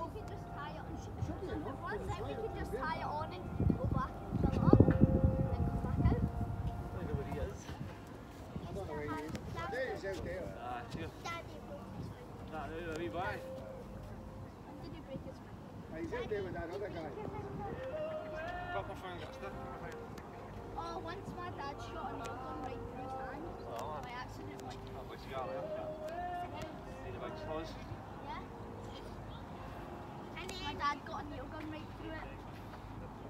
enough. We could just tie it on. Should be enough. one side we fine, could just tie it on and go back and fill it up, then come back out. I know where he is. I don't know where he is. There he's out there. Ah, here. Daddy broke his foot. Nah, no, no, wee bye. When did he break his foot? He's out there with that other guy. Got my finger, stick my. Oh, once my dad shot another gun right through his hand Oh, by accident. Like, I've got cigar there. Need a big fuzz. yeah. And my dad got a nail gun right through it.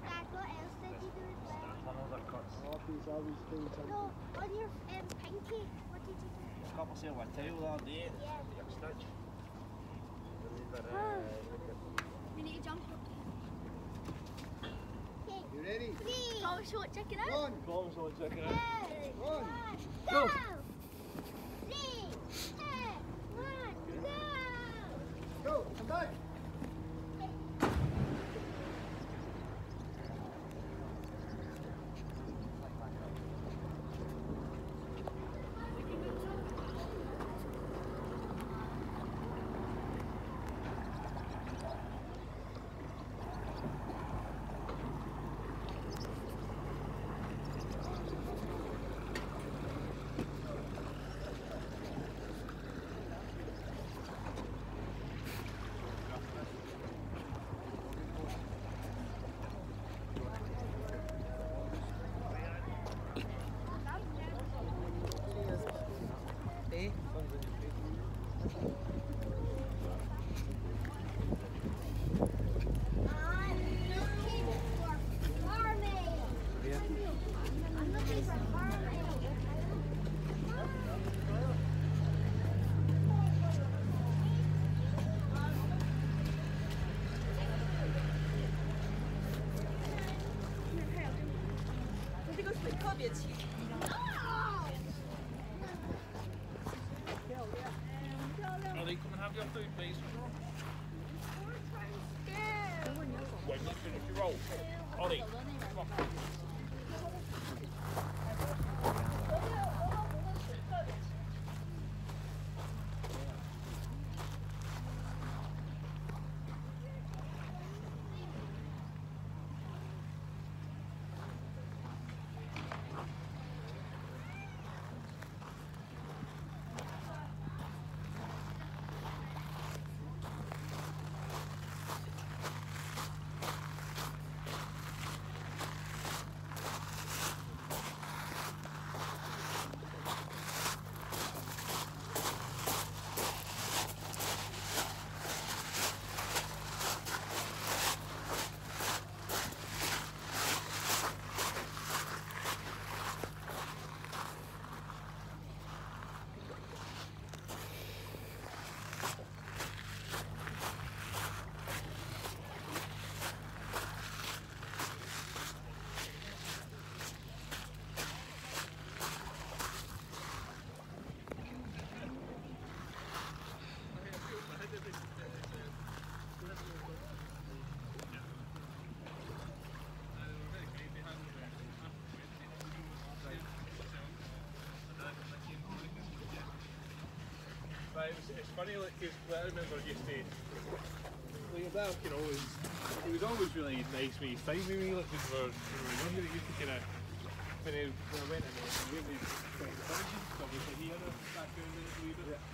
Dad, what else did you do as well? Tunnels are cuts. Always doing something. No, on your um, pinky, what did you do? Cut myself a tail the day. Yeah. Got a stitch. We need to jump. Okay. You ready? Three. Oh, short, check it out. One, Bombs on check it out. Two, one. go. Go. Three, two, one, go. Go, come back. Wait, let's finish your roll. Ollie, come on. Right, it was, it's funny, like, because I remember used to, like, about, you know, he was, it was always really nice when you find me, like, when we were, when we were younger, it used to kind of, when I, when I went in there, I really quite encouraging, obviously he had a background in it a wee bit.